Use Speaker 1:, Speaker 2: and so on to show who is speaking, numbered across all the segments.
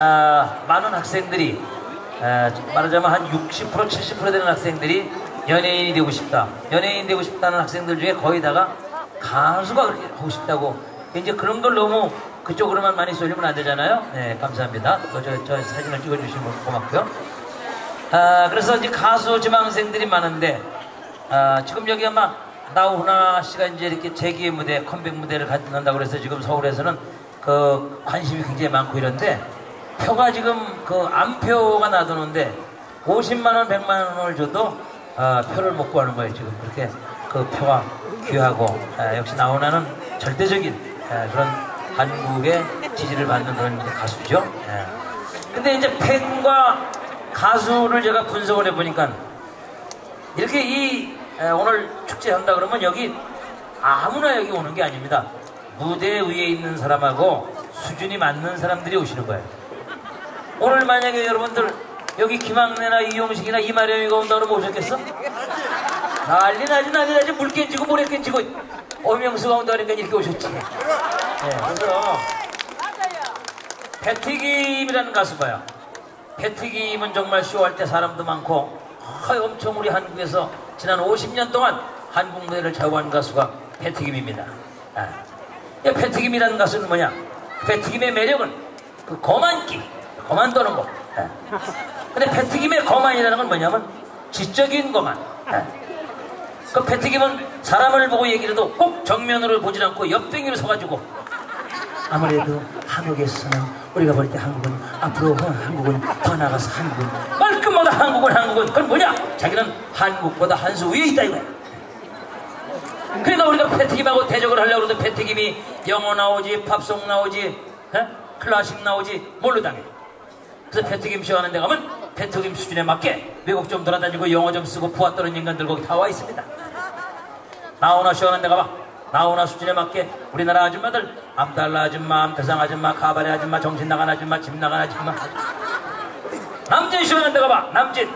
Speaker 1: 아, 많은 학생들이 아, 말하자면 한 60% 70% 되는 학생들이 연예인이 되고 싶다. 연예인 되고 싶다는 학생들 중에 거의 다가 가수가 그렇게 하고 싶다고 이제 그런 걸 너무 그쪽으로만 많이 쏠리면 안 되잖아요. 네, 감사합니다. 저, 저, 저 사진을 찍어주시면 고맙고요. 아, 그래서 이제 가수 지망생들이 많은데 아, 지금 여기 아마 나훈아 씨가 이제 이렇게 재기의 무대, 컴백 무대를 갖는다고 그래서 지금 서울에서는 그 관심이 굉장히 많고 이런데 표가 지금 그 안표가 나도는데 50만 원, 100만 원을 줘도 아, 표를 못 구하는 거예요 지금 그렇게 그 표가 귀하고 아, 역시 나훈아는 절대적인 아, 그런 한국의 지지를 받는 그런 가수죠. 예. 근데 이제 팬과 가수를 제가 분석을 해보니까 이렇게 이 에, 오늘 축제 한다 그러면 여기 아무나 여기 오는 게 아닙니다. 무대 위에 있는 사람하고 수준이 맞는 사람들이 오시는 거예요. 오늘 만약에 여러분들 여기 김학래나 이용식이나 이마령이가 온다 그러면 오셨겠어? 난리 나지 난리 나지 물 깨지고 모래 깨지고 오명수가 온다 그러니까 이렇게 오셨지. 네, 그래서 배튀김이라는 가수 봐요. 배튀김은 정말 쇼할 때 사람도 많고 아, 엄청 우리 한국에서 지난 50년 동안 한국 무대를 좌우한 가수가 배튀김입니다. 아. 배튀김이라는 가수는 뭐냐? 배튀김의 매력은 그 거만기, 거만 떠는 거. 아. 근데 배튀김의 거만이라는 건 뭐냐면 지적인 거만. 아. 그 배튀김은 사람을 보고 얘기를 해도 꼭 정면으로 보질 않고 옆댕이로 서가지고 아무래도 한국에서는 우리가 볼 때 한국은 앞으로 한국은 더 나가서 한국은 말끝마다 한국은 한국은 그건 뭐냐? 자기는 한국보다 한 수 위에 있다 이거야. 그러니까 우리가 패튀김하고 대적을 하려고 그러는데 패튀김이 영어 나오지 팝송 나오지 에? 클래식 나오지 뭘로 당해? 그래서 패튀김 쇼하는 데 가면 패튀김 수준에 맞게 외국 좀 돌아다니고 영어 좀 쓰고 부하 떠는 인간들 거기 다 와 있습니다. 나오나 쇼하는 데 가봐. 나오나 수준에 맞게 우리나라 아줌마들 암달라 아줌마, 암태상 아줌마, 가발의 아줌마, 정신 나간 아줌마, 집 나간 아줌마. 남진 시원한 데 가봐. 남진.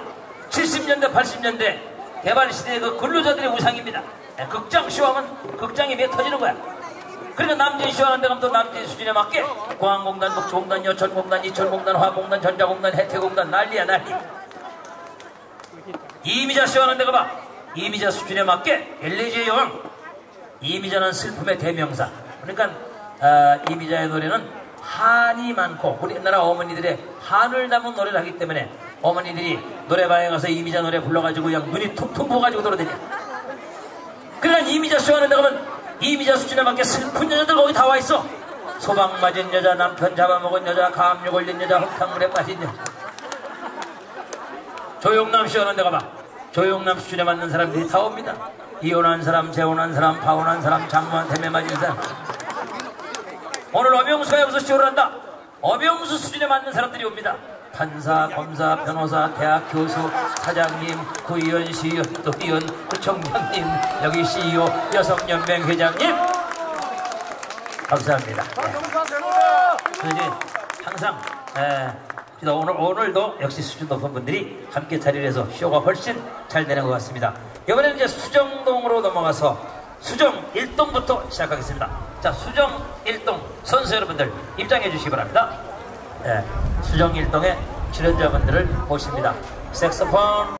Speaker 1: 70년대 80년대 개발시대의 그 근로자들의 우상입니다. 네, 극장 쇼하면 극장이 매 터지는 거야 그러니까 남진 시원한 데 가면 또 남진 수준에 맞게 공항공단, 녹초공단, 여천공단, 이천공단, 화공단, 전자공단, 혜태공단 난리야 난리 이미자 시원한 데 가봐 이미자 수준에 맞게 엘리지의 여왕 이미자는 슬픔의 대명사. 그러니까 어, 이미자의 노래는 한이 많고 우리나라 어머니들의 한을 담은 노래를 하기 때문에 어머니들이 노래방에 가서 이미자 노래 불러가지고 그냥 눈이 퉁퉁 부어가지고 돌아다녀. 그러니까 이미자 쇼하는 데 가면 이미자 수준에 맞게 슬픈 여자들 거기 다 와 있어. 소방 맞은 여자, 남편 잡아먹은 여자, 감염 걸린 여자, 흙탕물에 빠진 여자. 조용남 쇼하는 데 가봐. 조용남 수준에 맞는 사람들이 다 옵니다. 이혼한 사람, 재혼한 사람, 파혼한 사람, 장모한테 매맞은 사람. 오늘 어명수가 여기서 쇼를 한다. 어명수 수준에 맞는 사람들이 옵니다. 판사, 검사, 변호사, 대학 교수, 사장님, 구의원, 시의원, 또 의원, 구청장님, 여기 CEO, 여성연맹 회장님. 감사합니다. 네. 항상 에, 오늘, 오늘도 역시 수준 높은 분들이 함께 자리를 해서 쇼가 훨씬 잘 되는 것 같습니다. 이번에는 이제 수정동으로 넘어가서 수정 1동부터 시작하겠습니다. 자, 수정 1동 선수 여러분들 입장해 주시기 바랍니다. 네, 수정 1동의 출연자분들을 모십니다. 색소폰